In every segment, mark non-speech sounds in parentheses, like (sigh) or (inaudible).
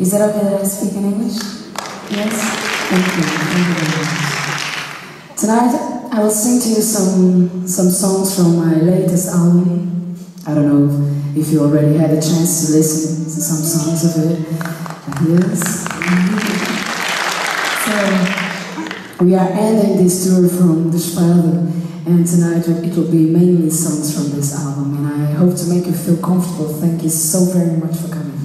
Is it okay that I speak in English? Yes? Thank you. Thank you very much. Tonight, I will sing to you some, some songs from my latest album. I don't know if you already had a chance to listen to some songs of it. Yes. So, we are ending this tour from the Spelde and tonight it will be mainly songs from this album and I hope to make you feel comfortable. Thank you so very much for coming.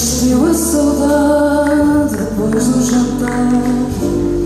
Наши милые солдаты, бой нужно.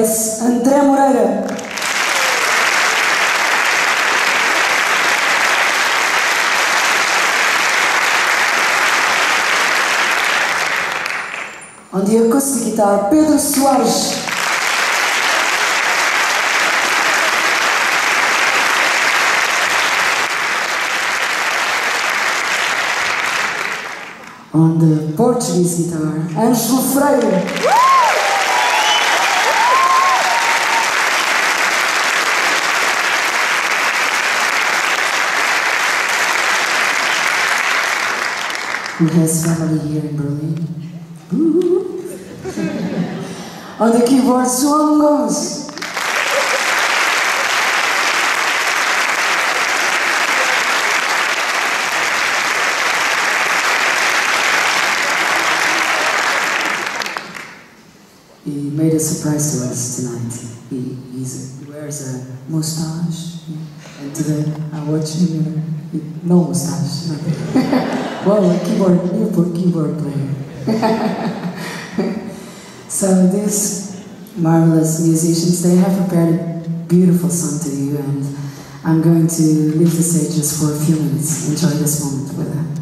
André Moreira. On the acoustic guitar, Pedro Soares. On the Portuguese guitar, Ângelo Freire. Who has family here in Berlin. On the keyboard, João Gomes. He made a surprise to us tonight. He, he wears a mustache, yeah. and today I watch him, no mustache, nothing. (laughs) well, a keyboard, Newport keyboard player. (laughs) so these marvelous musicians, they have prepared a beautiful song to you, and I'm going to leave the stage just for a few minutes. Enjoy this moment with them.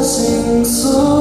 Love is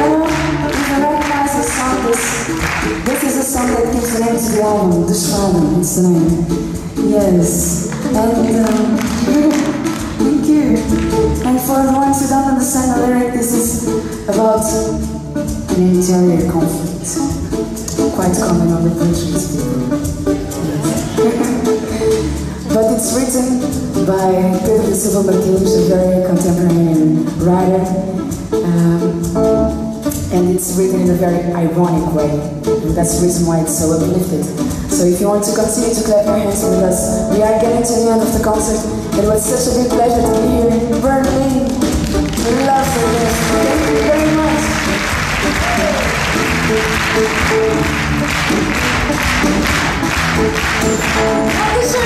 don't know if you recognize the song. This, is a song that gives the name to the album, Desfado, it's the name. Yes. And, um, (laughs) thank you. And for the ones who don't understand the lyric, this is about an interior conflict. Quite common on the Portuguese (laughs) people. But it's written by Pedro Silva Martins, a very contemporary writer. Um, and it's written in a very ironic way. And that's the reason why it's so uplifted. So if you want to continue to clap your hands with us, we are getting to the end of the concert. It was such a big pleasure to be here in Berlin. We love Berlin. 拍手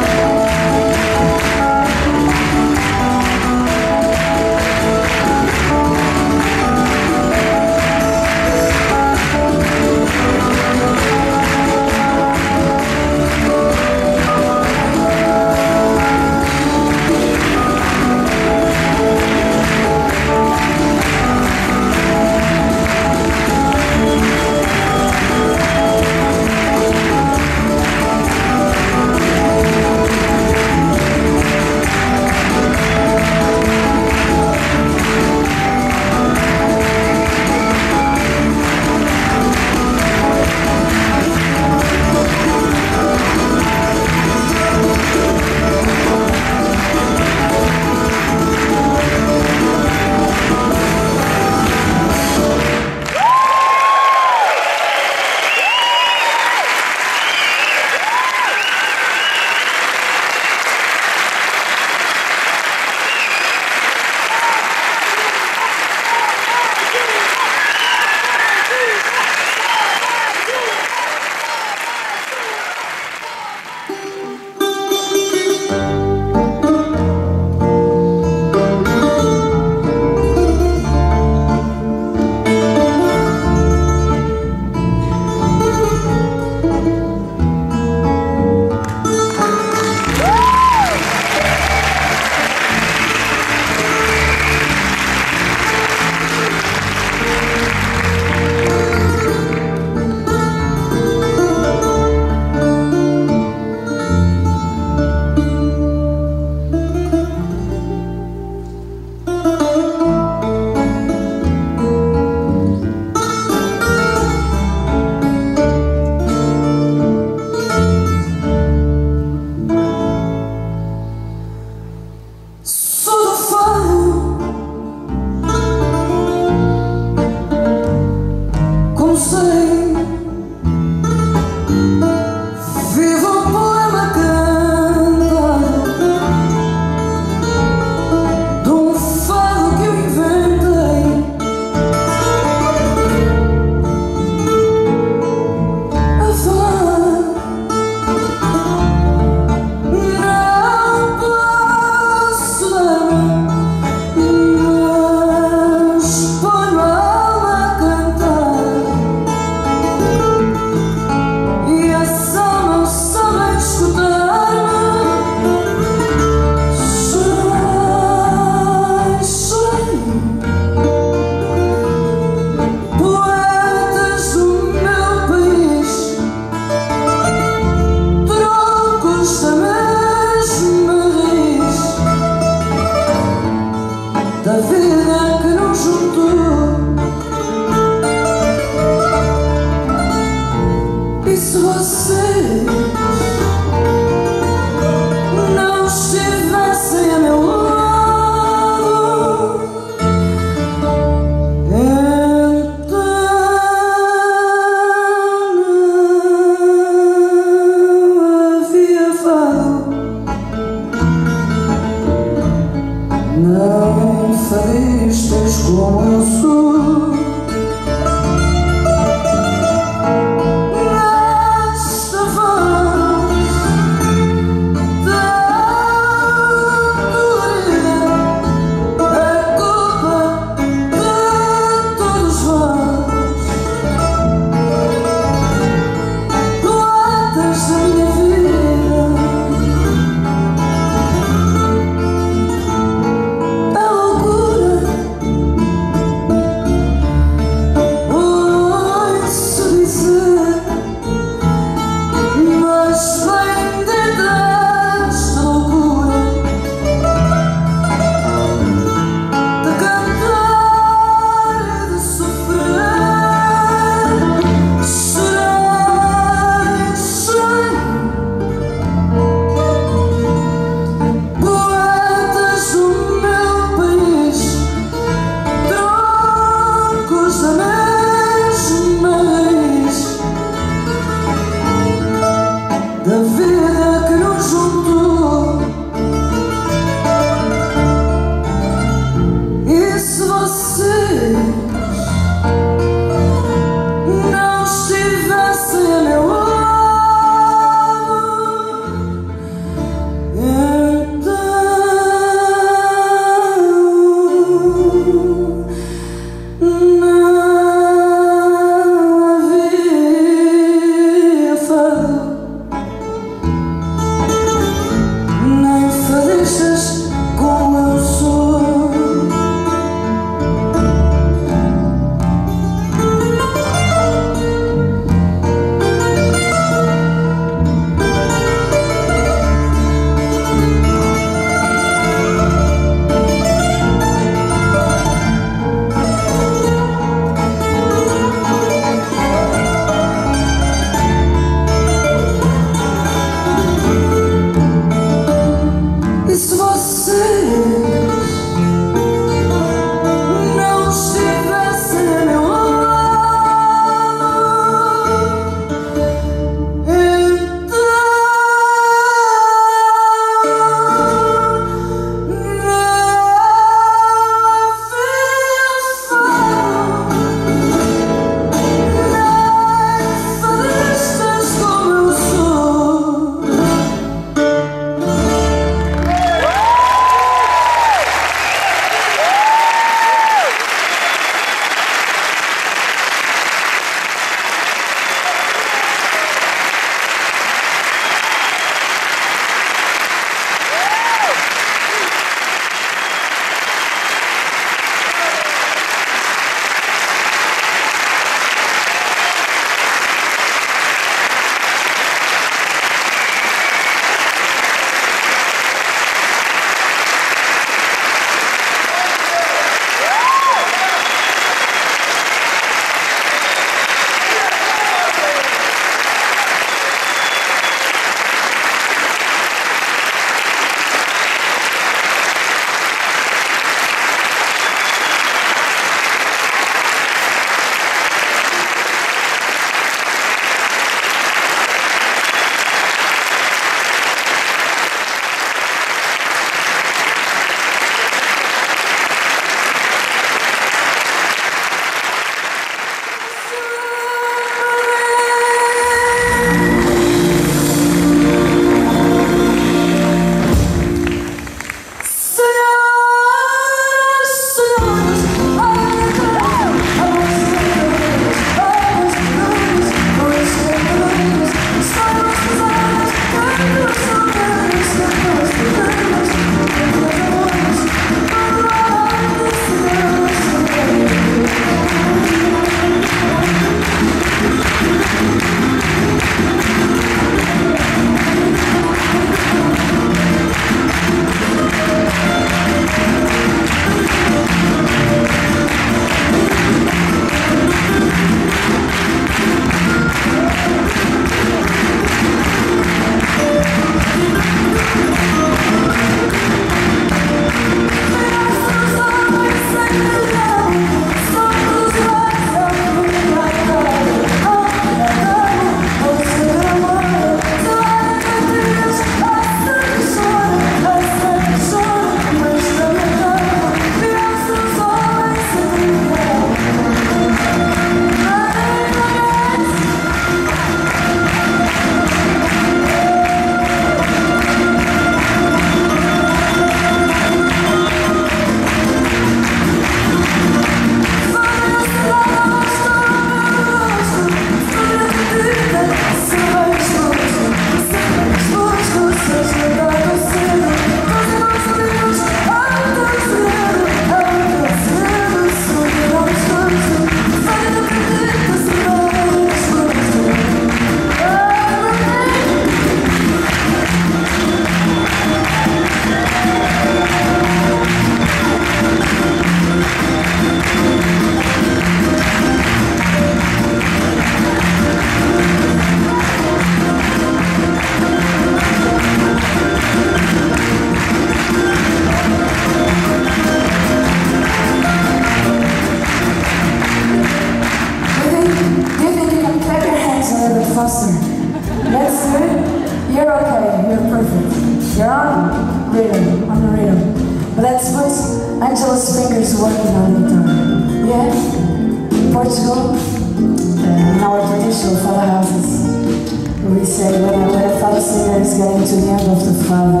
fado singer is getting to the end of the fado,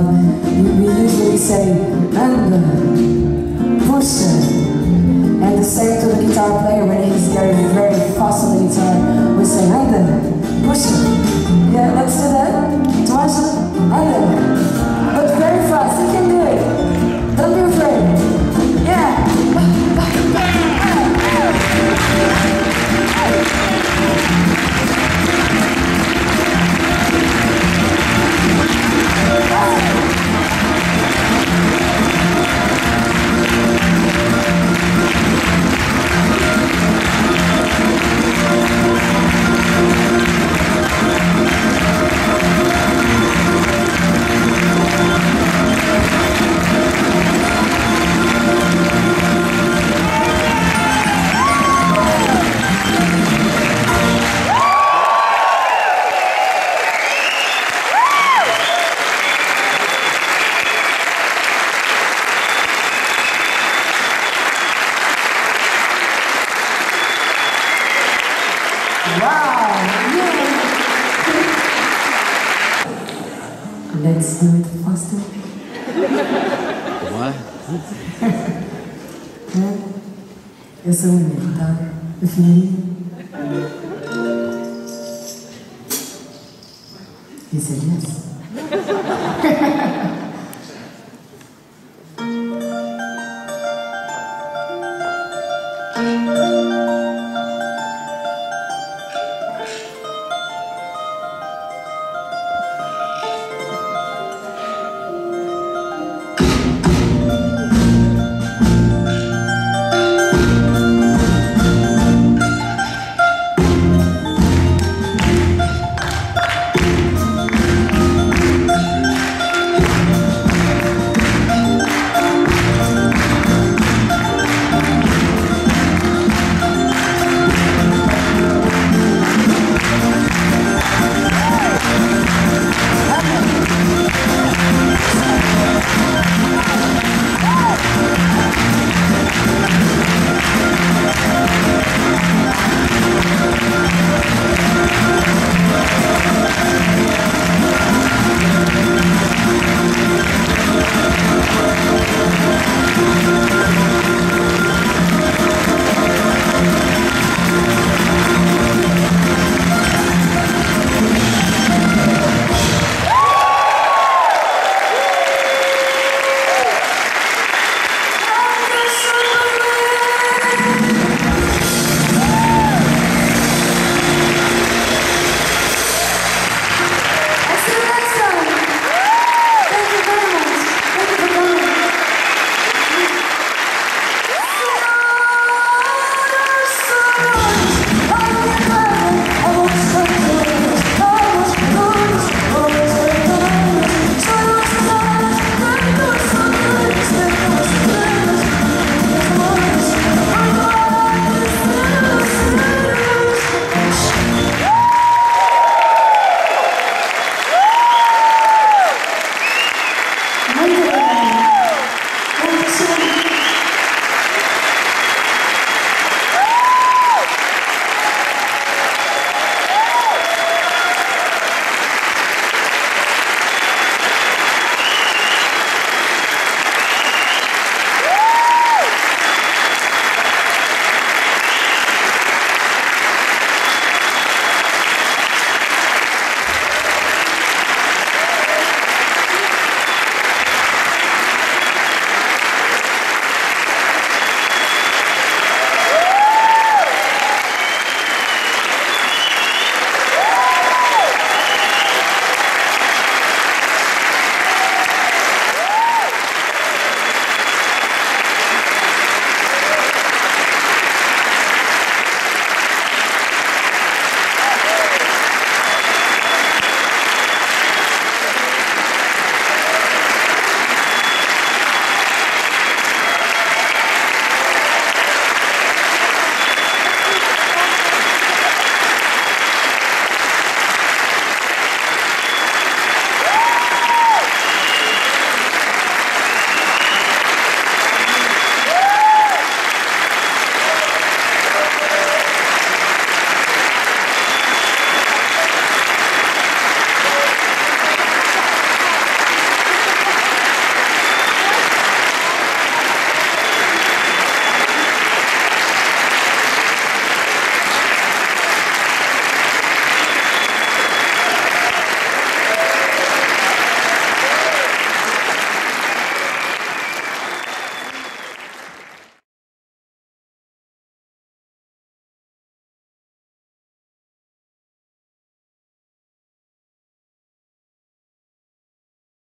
we, usually say, anda, puxa. And the same to the guitar player when he's very, very fast on the guitar. We say, anda, puxa. Yeah, let's do that. Ângelo, anda. But very fast,